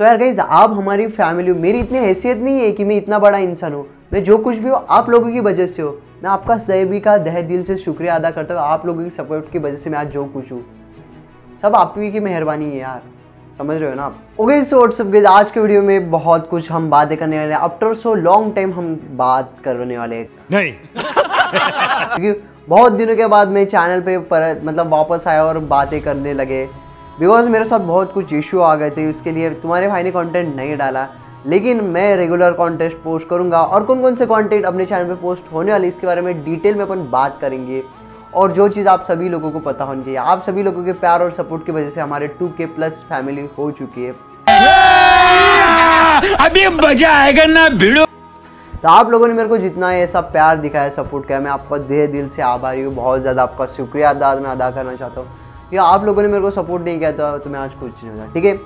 सो यार गाइज़ आप हमारी फैमिली हो मेरी इतनी हैसियत नहीं है कि मैं इतना बड़ा इंसान हूँ। मैं जो कुछ भी हो आप लोगों की वजह से हो। मैं आपका सभी का दह दिल से शुक्रिया अदा करता हूँ आप लोगों की सपोर्ट की वजह से मैं आज जो कुछ हूँ। सब आप ही की मेहरबानी है यार। समझ रहे हो ना आप? ओके सो व्हाट्सअप गाइज़ आज के वीडियो में बहुत कुछ हम बातें करने वाले हैं। आफ्टर सो लॉन्ग टाइम हम बात करने वाले हैं। नहीं। क्योंकि बहुत दिनों के बाद मैं चैनल पे पर मतलब वापस आया और बातें करने लगे। बिकॉज़ मेरे साथ बहुत कुछ इशू आ गए थे उसके लिए तुम्हारे भाई ने कंटेंट नहीं डाला। लेकिन मैं रेगुलर कॉन्टेस्ट पोस्ट करूँगा और कौन कौन से कंटेंट अपने चैनल पे पोस्ट होने वाले इसके बारे में डिटेल में अपन बात करेंगे। और जो चीज़ आप सभी लोगों को पता होनी चाहिए आप सभी लोगों के प्यार और सपोर्ट की वजह से हमारे टू के प्लस फैमिली हो चुकी है। अभी मज़ा आएगा ना भिड़ो। तो आप लोगों ने मेरे को जितना ये सब प्यार दिखाया सपोर्ट किया मैं आपका दिल दिल से आभारी हूँ। बहुत ज़्यादा आपका शुक्रिया अदा मैं अदा करना चाहता हूँ। कि आप लोगों ने मेरे को सपोर्ट नहीं किया था तो मैं आज कुछ नहीं होता ठीक है?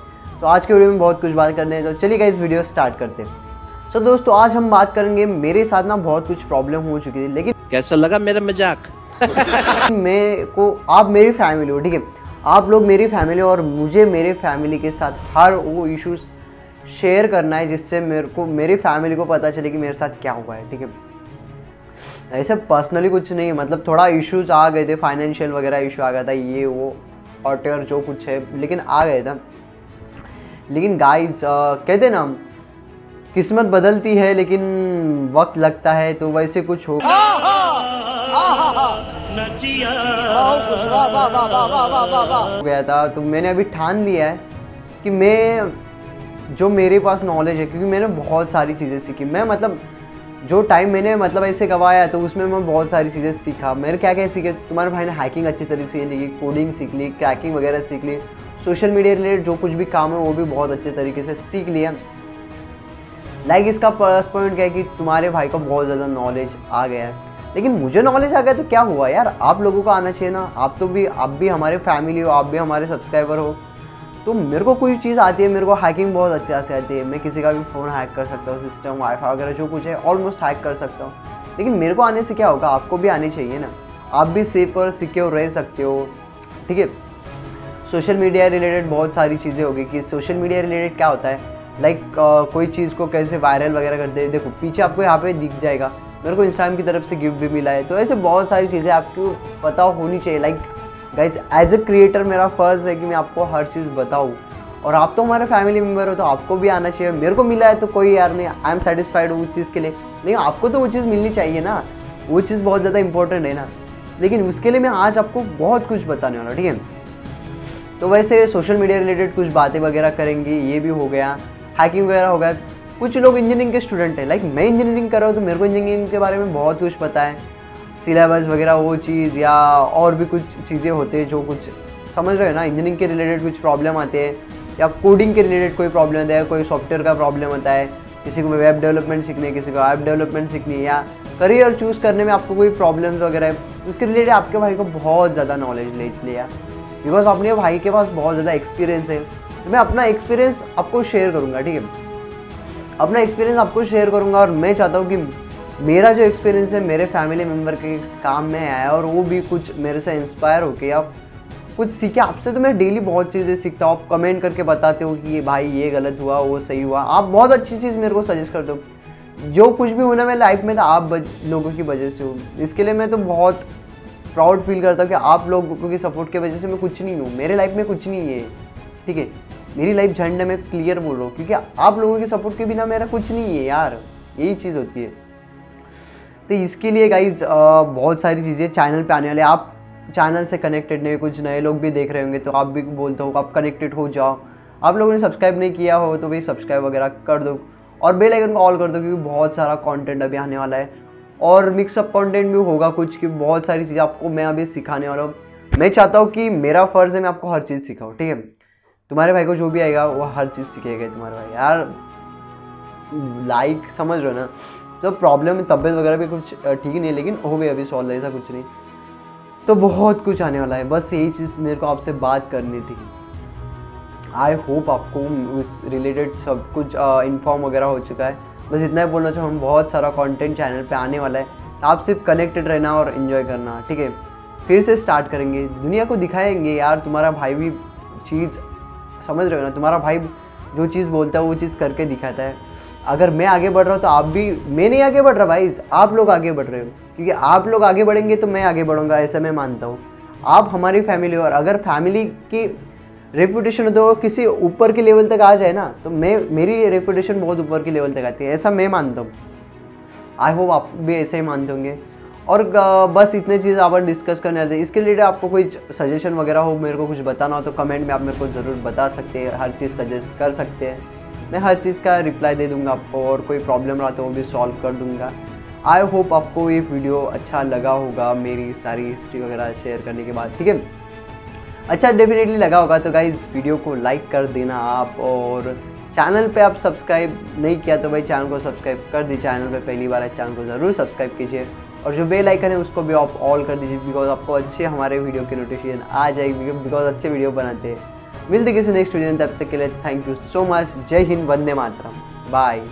तो आज के वीडियो में बहुत कुछ बात करने हैं तो चलिए इस वीडियो स्टार्ट करते हैं। सो दोस्तों आज हम बात करेंगे मेरे साथ ना बहुत कुछ प्रॉब्लम हो चुकी थी लेकिन कैसा लगा मेरा मज़ाक? मैं को आप मेरी फैमिली हो ठीक है? आप लोग मेरी फैमिली और मुझे मेरे फैमिली के साथ हर वो इश्यूज़ शेयर करना है जिससे मेरे को मेरी फैमिली को पता चले कि मेरे साथ क्या हुआ है ठीक है? ऐसे पर्सनली कुछ नहीं मतलब थोड़ा इश्यूज़ आ गए थे फाइनेंशियल वगैरह इशू आ गया था ये वो और जो कुछ है लेकिन आ गए था। लेकिन गाइड्स कहते ना किस्मत बदलती है लेकिन वक्त लगता है तो वैसे कुछ हो हो गया था तो मैंने अभी ठान लिया है कि मैं जो मेरे पास नॉलेज है क्योंकि मैंने बहुत सारी चीज़ें सीखी। मैं मतलब जो टाइम मैंने मतलब ऐसे गवाया तो उसमें मैं बहुत सारी चीज़ें सीखा। मैंने क्या क्या सीखे? तुम्हारे भाई ने हैकिंग अच्छी तरीके से ली कोडिंग सीख ली क्रैकिंग वगैरह सीख ली सोशल मीडिया रिलेटेड जो कुछ भी काम है, वो भी बहुत अच्छे तरीके से सीख लिया। लाइक like इसका प्लस पॉइंट क्या है कि तुम्हारे भाई को बहुत ज़्यादा नॉलेज आ गया है। लेकिन मुझे नॉलेज आ गया तो क्या हुआ यार? आप लोगों को आना चाहिए ना। आप तो भी, आप भी हमारे फैमिली हो, आप भी हमारे सब्सक्राइबर हो। तो मेरे को कोई चीज़ आती है मेरे को हैकिंग बहुत अच्छे से आती है। मैं किसी का भी फ़ोन हैक कर सकता हूँ सिस्टम वाईफाई वगैरह जो कुछ है ऑलमोस्ट हैक कर सकता हूँ। लेकिन मेरे को आने से क्या होगा आपको भी आनी चाहिए ना। आप भी सेफ़ और सिक्योर रह सकते हो ठीक है? सोशल मीडिया रिलेटेड बहुत सारी चीज़ें होगी कि सोशल मीडिया रिलेटेड क्या होता है? लाइक like, uh, कोई चीज़ को कैसे वायरल वगैरह करते हैं देखो पीछे आपको यहाँ पे दिख जाएगा। मेरे को इंस्टाग्राम की तरफ़ से गिफ्ट भी मिला है। तो ऐसे बहुत सारी चीज़ें आपको पता होनी चाहिए। Like guys as a creator मेरा फ़र्ज़ है कि मैं आपको हर चीज़ बताऊँ। और आप तो हमारे फैमिली मेंबर हो तो आपको भी आना चाहिए। मेरे को मिला है तो कोई यार नहीं आई एम सेटिस्फाइड उस चीज़ के लिए। लेकिन आपको तो वो चीज़ मिलनी चाहिए ना। वो चीज़ बहुत ज़्यादा इंपॉर्टेंट है ना। लेकिन उसके लिए मैं आज आपको बहुत कुछ बताने वाला ठीक है? तो वैसे सोशल मीडिया रिलेटेड कुछ बातें वगैरह करेंगे, ये भी हो गया। हैकिंग वगैरह हो गया। कुछ लोग इंजीनियरिंग के स्टूडेंट हैं। लाइक मैं इंजीनियरिंग कर रहा हूँ तो मेरे को इंजीनियरिंग के बारे में बहुत कुछ पता है। सिलेबस वगैरह, वो चीज़ या और भी कुछ चीज़ें होते हैं जो कुछ समझ रहे हो ना? इंजीनियरिंग के रिलेटेड कुछ प्रॉब्लम आते हैं या कोडिंग के रिलेटेड कोई प्रॉब्लम आता है, कोई सॉफ्टवेयर का प्रॉब्लम आता है, किसी को वेब डेवलपमेंट सीखनी है, किसी को ऐप डेवलपमेंट सीखनी है या करियर चूज़ करने में आपको कोई प्रॉब्लम्स वगैरह है, उसके रिलेटेड आपके भाई को बहुत ज़्यादा नॉलेज ले लिया बिकॉज़ अपने भाई के पास बहुत ज़्यादा एक्सपीरियंस है। तो मैं अपना एक्सपीरियंस आपको शेयर करूँगा, ठीक है? अपना एक्सपीरियंस आपको शेयर करूँगा और मैं चाहता हूँ कि मेरा जो एक्सपीरियंस है, मेरे फैमिली मेंबर के काम में आया और वो भी कुछ मेरे से इंस्पायर होके या कुछ सीखे। आपसे तो मैं डेली बहुत चीज़ें सीखता हूँ। आप कमेंट करके बताते हो कि ये भाई ये गलत हुआ, वो सही हुआ। आप बहुत अच्छी चीज़ मेरे को सजेस्ट करते हो। जो कुछ भी होना मेरे लाइफ में था आप लोगों की वजह से हो। इसके लिए मैं तो बहुत प्राउड फील करता हूँ कि आप लोगों की सपोर्ट की वजह से मैं कुछ नहीं हूँ। मेरे लाइफ में कुछ नहीं है। ठीक है? मेरी लाइफ झंड है, मैं क्लियर बोल रहा हूँ। क्योंकि आप लोगों की सपोर्ट के बिना मेरा कुछ नहीं है यार। यही चीज़ होती है। तो इसके लिए गाइज़ बहुत सारी चीज़ें चैनल पे आने वाले आप चैनल से कनेक्टेड नहीं कुछ नए लोग भी देख रहे होंगे तो आप भी बोलते हो आप कनेक्टेड हो जाओ। आप लोगों ने सब्सक्राइब नहीं किया हो तो भाई सब्सक्राइब वगैरह कर दो। और बेल आइकन को ऑल कर दो, क्योंकि बहुत सारा कंटेंट अभी आने वाला है। और मिक्सअप कंटेंट भी होगा कुछ, कि बहुत सारी चीज़ें आपको मैं अभी सिखाने वाला हूँ। मैं चाहता हूँ कि मेरा फ़र्ज़ है मैं आपको हर चीज़ सिखाऊँ, ठीक है? तुम्हारे भाई को जो भी आएगा, वो हर चीज़ सीखेगा तुम्हारे भाई। यार लाइक समझ रहे हो ना? तो प्रॉब्लम तबियत वगैरह भी कुछ ठीक नहीं है, लेकिन हो गई अभी सॉल्व ऐसा कुछ नहीं। तो बहुत कुछ आने वाला है, बस यही चीज़ मेरे को आपसे बात करनी थी। आई होप आपको उस रिलेटेड सब कुछ इन्फॉर्म वगैरह हो चुका है। बस इतना ही बोलना चाहूँ हम बहुत सारा कंटेंट चैनल पे आने वाला है। आप सिर्फ़ कनेक्टेड रहना और इन्जॉय करना, ठीक है? फिर से स्टार्ट करेंगे। दुनिया को दिखाएँगे, यार, तुम्हारा भाई भी चीज़, समझ रहे हो ना? तुम्हारा भाई जो चीज़ बोलता है, वो चीज़ करके दिखाता है। अगर मैं आगे बढ़ रहा हूँ तो आप भी, मैं नहीं आगे बढ़ रहा भाई, आप लोग आगे बढ़ रहे हो। क्योंकि आप लोग आगे बढ़ेंगे तो मैं आगे बढ़ूँगा, ऐसा मैं मानता हूँ। आप हमारी फैमिली और अगर फैमिली की रेपुटेशन तो किसी ऊपर के लेवल तक आ जाए ना तो मैं, मेरी रेपुटेशन बहुत ऊपर के लेवल तक आती है, ऐसा मैं मानता हूँ। आई होप आप भी ऐसे ही मानते होंगे। और बस इतने चीज़ आप डिस्कस करने आते हैं। इसके रिलेटेड आपको कोई सजेशन वगैरह हो, मेरे को कुछ बताना हो तो कमेंट में आप मेरे को ज़रूर बता सकते हैं, हर चीज़ सजेस्ट कर सकते हैं। मैं हर चीज़ का रिप्लाई दे दूँगा आपको और कोई प्रॉब्लम रहा तो वो भी सॉल्व कर दूँगा। आई होप आपको ये वीडियो अच्छा लगा होगा मेरी सारी हिस्ट्री वगैरह शेयर करने के बाद, ठीक है? अच्छा डेफिनेटली लगा होगा तो गाइज़ वीडियो को लाइक कर देना आप और चैनल पे आप सब्सक्राइब नहीं किया तो भाई चैनल को सब्सक्राइब कर दीजिए। चैनल पे पहली बार है चैनल को ज़रूर सब्सक्राइब कीजिए और जो बेल आइकन है उसको भी आप ऑल कर दीजिए बिकॉज़ आपको अच्छे हमारे वीडियो की नोटिफिकेशन आ जाएगी बिकॉज़ अच्छे वीडियो बनाते हैं। मिलते किसी नेक्स्ट वीडियो में तब तक के लिए थैंक यू सो मच जय हिंद वंदे मातरम बाय